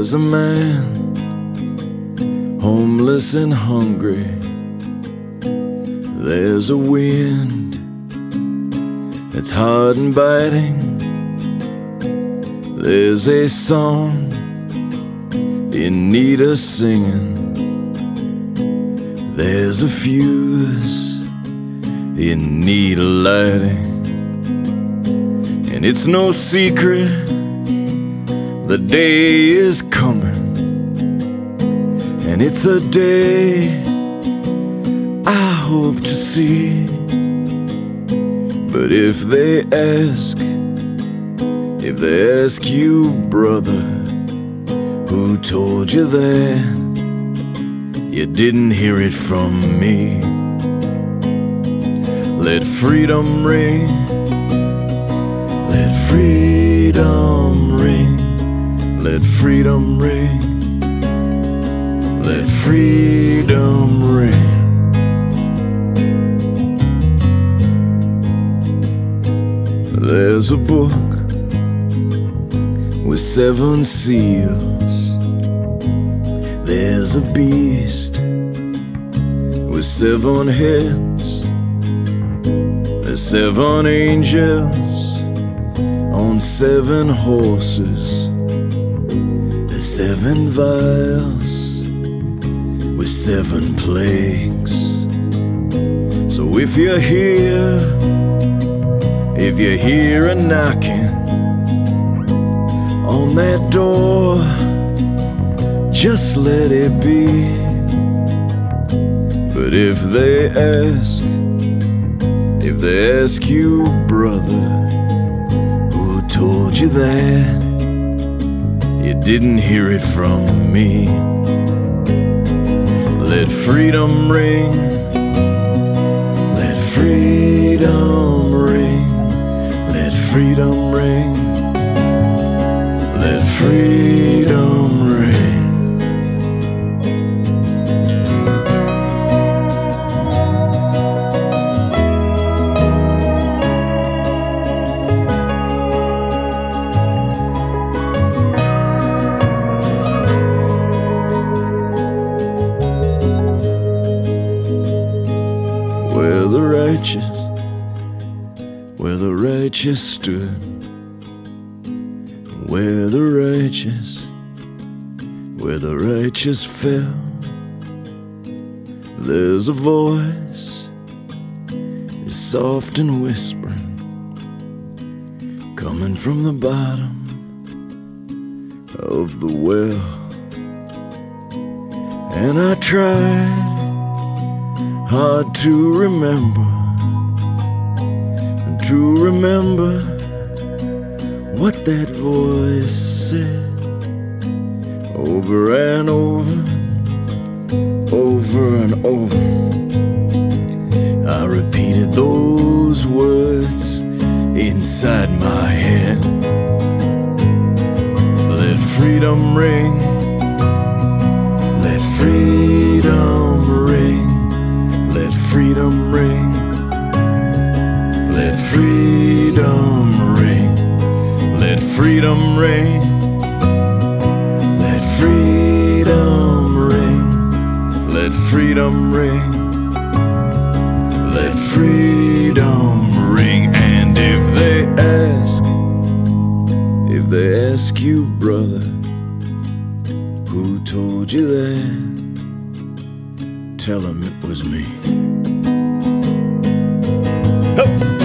There's a man, homeless and hungry. There's a wind that's hard and biting. There's a song in need of singing. There's a fuse in need of lighting. And it's no secret the day is coming. And it's a day I hope to see. But if they ask, if they ask you, brother, who told you that? You didn't hear it from me. Let freedom ring. Let freedom ring. Let freedom ring. Let freedom ring. There's a book with seven seals. There's a beast with seven heads. There's seven angels on seven horses. Seven vials with seven plagues. So if you're here, if you hear a knocking on that door, just let it be. But if they ask, if they ask you, brother, who told you that? You didn't hear it from me. Let freedom ring. Let freedom ring. Let freedom ring. Let freedom ring. The righteous, where the righteous stood, where the righteous, where the righteous fell. There's a voice, it's soft and whispering, coming from the bottom of the well. And I tried hard to remember. And to remember what that voice said over and over over and over. I repeated those words inside my head. Let freedom ring. Let freedom freedom ring. Let freedom ring. Let freedom ring. Let freedom ring. Let freedom ring. Let freedom ring. And if they ask, if they ask you, brother, who told you that? Tell them it was me up.